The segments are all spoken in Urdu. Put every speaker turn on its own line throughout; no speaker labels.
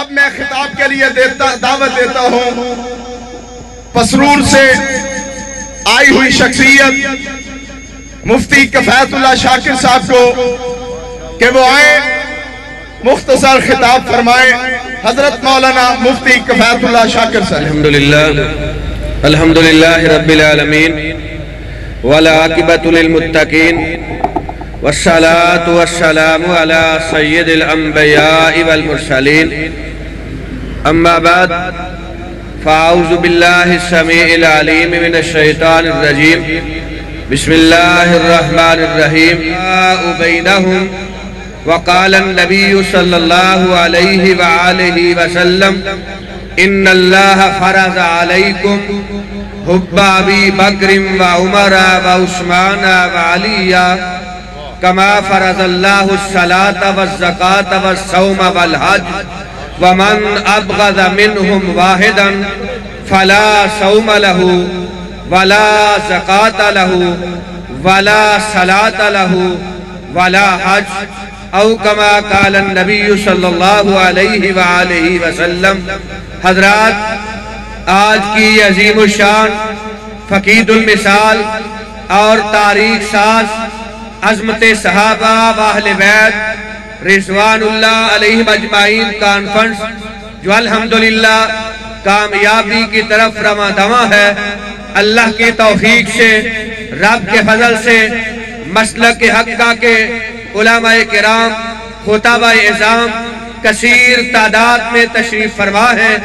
اب میں خطاب کے لیے دعوت دیتا ہوں۔ پسرور سے آئی ہوئی شخصیت مفتی کفیت اللہ شاکر صاحب کو کہ وہ آئیں مختصر خطاب فرمائیں حضرت مولانا مفتی کفیت اللہ شاکر صاحب۔
الحمدللہ الحمدللہ رب العالمین والعاقبت للمتقین، والصلاة والسلام على سيد الأنبياء والمرسلين أما بعد فأعوذ بالله السميع العليم من الشيطان الرجيم بسم الله الرحمن الرحيم بينهم وقال النبي صلى الله عليه وآله وسلم إن الله فرض عليكم حب أبي بكر وعمر وعثمان وعليا كما فرض الله الصلاة والزكاة والصوم والحج ومن أبغض منهم واحدا فلا صوم له ولا زكاة له ولا صلاة له ولا حج او كما قال النبي صلی اللہ علیہ وآلہ وسلم، حضرات، آج کی عظیم الشان، فقید المثال اور تاریخ ساز، عظمت صحابہ و اہل بیت رضوان اللہ علیہ مجمعین کانفرنس جو الحمدللہ کامیابی کی طرف رما دما ہے، اللہ کی توفیق سے، رب کے فضل سے، مسلک حقہ کے علماء کرام، خطابہ اعظام، کثیر تعداد میں تشریف فرما ہے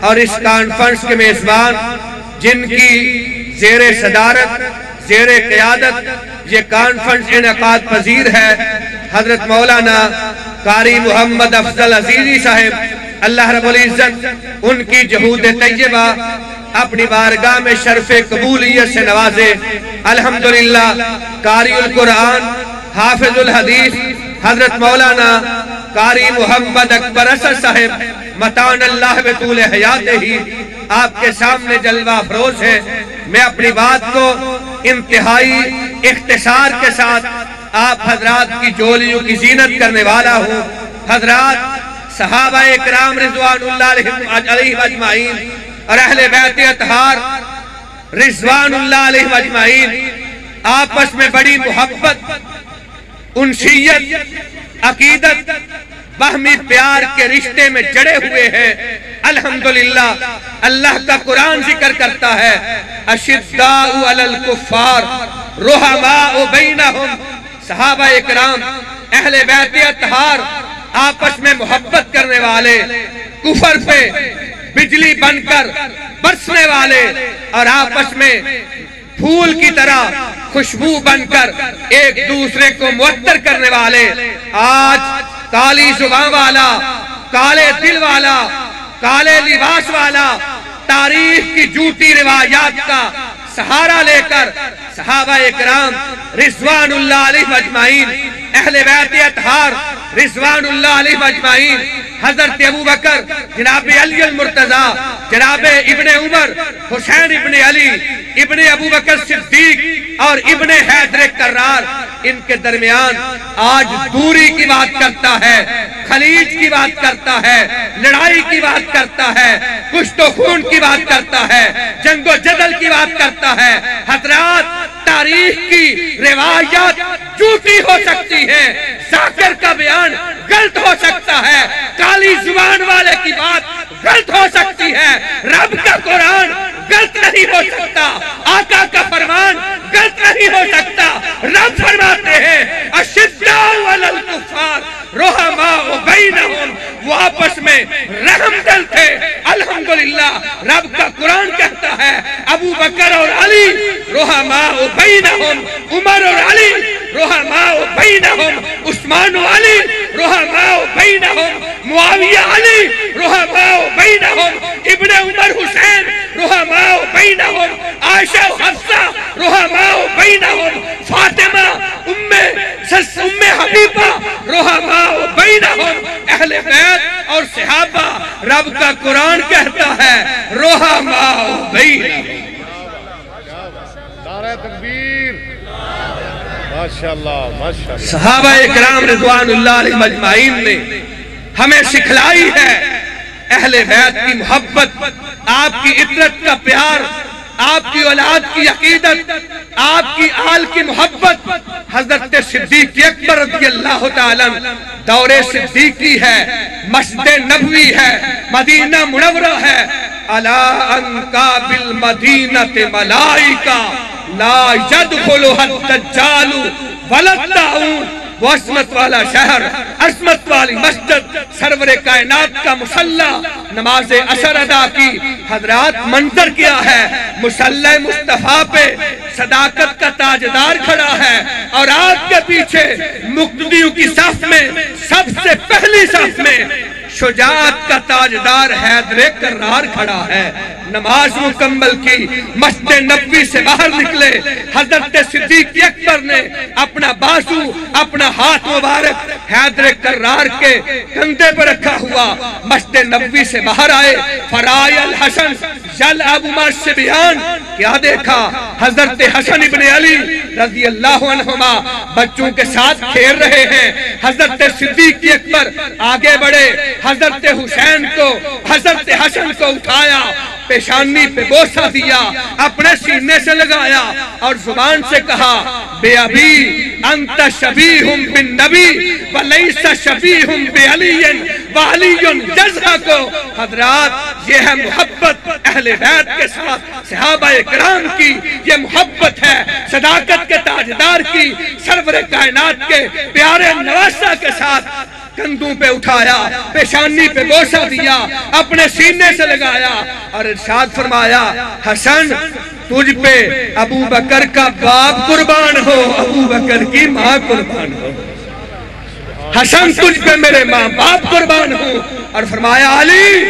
اور اس کانفرنس کے میزبان، جن کی زیر صدارت، زیر قیادت، یہ کانفرنس انعقاد پذیر ہے۔ حضرت مولانا قاری محمد افضل عزیزی صاحب، اللہ رب العزت ان کی جہود طیبہ اپنی بارگاہ میں شرف قبولیت سے نوازے۔ الحمدللہ، قاری القرآن، حافظ الحدیث، حضرت مولانا قاری محمد اکبر اسد صاحب متان اللہ بطول حیات ہی آپ کے سامنے جلوہ فروز ہے۔ میں اپنی بات کو انتہائی اختصار کے ساتھ آپ حضرات کی جولیوں کی زینت کرنے والا ہوں۔ حضرات صحابہ اکرام رضوان اللہ علیہ مجمعین اور اہل بیت اتحار رضوان اللہ علیہ مجمعین آپس میں بڑی محبت انشیت عقیدت بہمی پیار کے رشتے میں جڑے ہوئے ہیں۔ الحمدللہ، اللہ کا قرآن ذکر کرتا ہے، اشداء علی الکفار، رحماء بینہم صحابہ اکرام، اہل بیت اتحار آپس میں محبت کرنے والے، کفر پہ بجلی بن کر برسنے والے، اور آپس میں پھول کی طرح خوشبو بن کر ایک دوسرے کو معطر کرنے والے، آج کالی زبان والا، کالے دل والا، کالے لباس والا، تاریخ کی جوتی روایات کا سہارا لے کر صحابہ اکرام رضوان اللہ علیہ مجمعین اہل بیت اتحار رضوان اللہ علیہ مجمعین حضرت ابو بکر، جناب علی المرتضی، جناب ابن عمر، حسین ابن علی، ابن ابو بکر صدیق اور ابن حیدر کرار، ان کے درمیان آج دوری کی بات کرتا ہے، خلیج کی بات کرتا ہے، لڑائی کی بات کرتا ہے کشت و خون کی بات کرتا ہے، جنگ و جدل کی بات کرتا ہے، حضرات تاریخ کی روایات جھوٹی ہو سکتی ہے ساکر کا بیان غلط ہو سکتا ہے، کالی زبان والے کی بات غلط ہو سکتی ہے، رب کا قرآن غلط نہیں ہو سکتا، آقا کا فرمان غلط نہیں ہو سکتا، رب فرماتے ہیں، اشداء والالکفار روحماء بینہم، وہ آپس میں رحم دل تھے، الحمدللہ، رب کا قرآن کہتا ہے، ابو بکر اور علی روحماء بینہم عمر اور علی روحماء بینہم عثمان و علی روحماء بینہم معاویہ علی روحماء بینہم ابن عمر حسین روحماء بینہم عائشہ و حفظہ روحماء بینہم فاطمہ، ام سس، ام حبیبہ روحماء بینہم اہل بیت اور صحابہ، رب کا قرآن کہتا صحابہ اکرام رضوان اللہ علیہ مجمعین نے ہمیں سکھلائی ہے اہل بیت کی محبت، آپ کی عطرت کا پیار، آپ کی اولاد کی عقیدت، آپ کی آل کی محبت۔ حضرت صدیق اکبر رضی اللہ تعالیٰ دور صدیقی ہے، مسجد نبوی ہے، مدینہ منورہ ہے۔ علا انکا بالمدینت ملائکہ لا يدخلها الدجال ولدعون وہ عصمت والا شہر عصمت والی مسجد، سرور کائنات کا مسلح نماز اثر ادا کی، حضرات منظر کیا ہے مسلح مصطفیٰ پہ صداقت کا تاجدار کھڑا ہے اور آگ کے پیچھے مقتدیوں کی صف میں، سب سے پہلی صف میں شجاعت کا تاجدار حیدر کرار کھڑا ہے۔ نماز مکمل کی، مسجد نبوی سے باہر نکلے، حضرت صدیق اکبر نے اپنا باسو اپنا ہاتھ مبارک حیدر کرار کے کندھے پر رکھا ہوا مسجد نبوی سے باہر آئے فرائی الحسن، جل ابو سے بیان کیا دیکھا؟ حضرت حسن ابن علی رضی اللہ عنہما بچوں کے ساتھ کھیر رہے ہیں، حضرت صدیق اکبر آگے بڑھے، حضرت حسین کو، حضرت حسن کو اٹھایا پیشانی پہ بوسا دیا، اپنے سینے سے لگایا اور زبان سے کہا، بے ابھی انت شبیہم بن نبی ولیس شبیہم بے علی وعلی جزہ کو حضرات، یہ ہے محبت اہل بیت کے ساتھ، صحابہ اکرام کی، یہ محبت ہے صداقت کے تاجدار کی، سرور کائنات کے پیارے نواسہ کے ساتھ۔ کندوں پہ اٹھایا، پیشانی پہ بوسا دیا، اپنے سینے سے لگایا۔ اور ارشاد فرمایا، حسن، تجھ پہ ابو بکر کا باپ قربان ہو، ابو بکر کی ماں قربان ہو۔ حسن، تجھ پہ میرے ماں باپ قربان ہو۔ اور فرمایا، علی،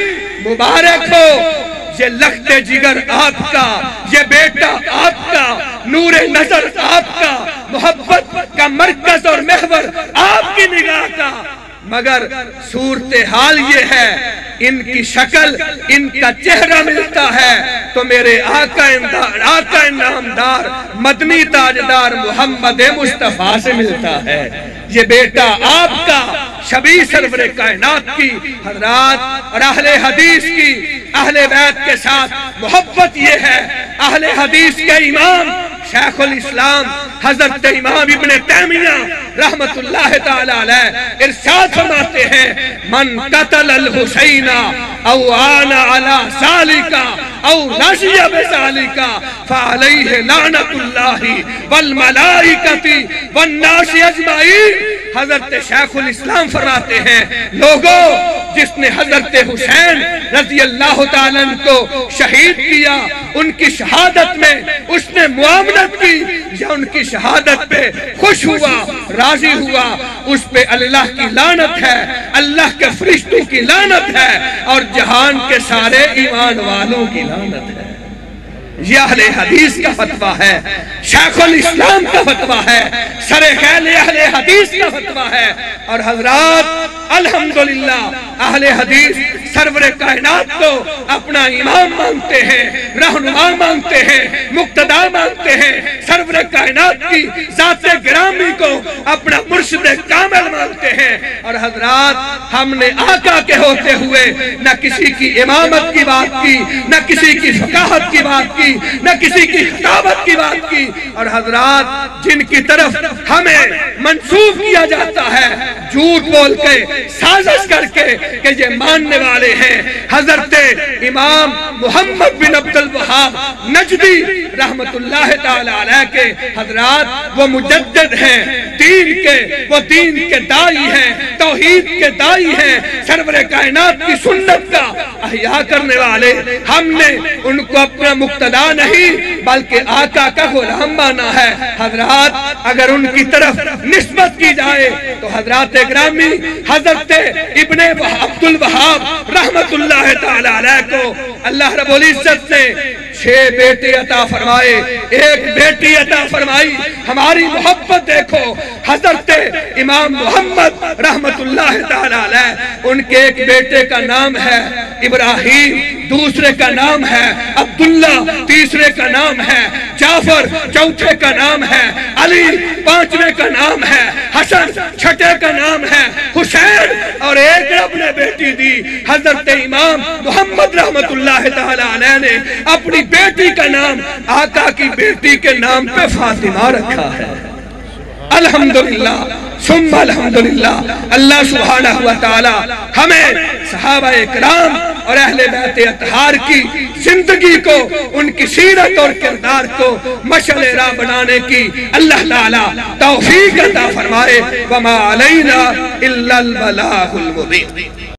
مبارک ہو۔ یہ لخت جگر آپ کا، یہ بیٹا آپ کا، نور نظر آپ کا، محبت کا مرکز اور محور آپ کی نگاہ کا۔ مگر صورتحال یہ ہے، ان کی شکل، ان کا چہرہ ملتا ہے۔ تو میرے آقا آقا انعامدار مدنی تاجدار محمد مصطفیٰ سے ملتا ہے۔ یہ بیٹا آپ کا شبی سرور کائنات کی، حضرات اور اہل حدیث کی، اہل بیت کے ساتھ محبت یہ ہے۔ اہل حدیث کے امام شیخ الاسلام حضرت امام ابن تیمیہ رحمت اللہ تعالی علیہ ارشاد فرماتے ہیں، من قتل الحسین او آنا علی سالکا او رضی بسالکا فعلیہ لعنت اللہ والملائکتی والناس اجمعین۔ حضرت شیخ الاسلام فرماتے ہیں لوگوں جس نے حضرت حسین رضی اللہ تعالیٰ کو شہید کیا، ان کی شہادت میں اس نے معاملہ معاملت کی، یا ان کی شہادت پہ خوش ہوا، راضی ہوا، اس پہ اللہ کی لانت ہے، اللہ کے فرشتوں کی لانت ہے، اور جہان کے سارے ایمان والوں کی لانت ہے۔ یہ اہل حدیث کا فتوہ ہے، شیخ الاسلام کا فتوہ ہے، سر خیل اہل حدیث کا فتوہ ہے، اور حضرات الحمدللہ، اہل حدیث سرور کائنات کو اپنا امام مانتے ہیں، رہنما مانتے ہیں مقتدہ مانتے ہیں، سرور کائنات کی ذات گرامی کو اپنا مرشد کامل مانتے ہیں۔ اور حضرات، ہم نے آقا کے ہوتے ہوئے نہ کسی کی امامت کی بات کی، نہ کسی کی فقاہت کی بات کی، نہ کسی کی خطابت کی بات کی۔ اور حضرات، جن کی طرف ہمیں منصوب کیا جاتا ہے، جھوٹ بول کے سازش کر کے کہ یہ ماننے والے ہیں۔ حضرت امام محمد بن عبد الوہاب نجدی رحمت اللہ تعالی علیہ کے حضرات، وہ مجدد ہیں، دین کے، وہ دین کے دائی ہیں، توحید کے دائی ہیں۔ سرور کائنات کی سنت کا احیاء کرنے والے ہم نے ان کو اپنا مقتدہ نہیں بلکہ آقا کا غلام مانا ہے۔ حضرات، اگر ان کی طرف نسبت کی جائے، تو حضرات اگرامی حضرت ابن عبد الوہاب رحمت اللہ تعالی علیہ کو اللہ رب العزت نے چھ بیٹے عطا فرمائے، ایک بیٹی عطا فرمائی، ہماری محبت دیکھو، حضرت امام محمد رحمت اللہ تعالی علیہ، ان کے ایک بیٹے کا نام ہے ابراہیم، دوسرے کا نام ہے عبداللہ، تیسرے کا نام ہے جعفر چوتھے کا نام ہے، علی پانچویں کا نام ہے، حسن چھٹے کا نام ہے، حسین اور ایک رب نے بیٹی دی، حضرت امام محمد رحمت اللہ تعالی علیہ نے اپنی بیٹی کا نام، آقا کی بیٹی کے نام پہ فاطمہ رکھا ہے۔ الحمدللہ ثم الحمدللہ، اللہ سبحانہ و تعالی ہمیں صحابہ اکرام اور اہل بیت اتحار کی زندگی کو، ان کی سیرت اور کردار کو مشعل راہ بنانے کی اللہ تعالی توفیق عطا فرمائے۔ وما علینا الا البلاغ المبین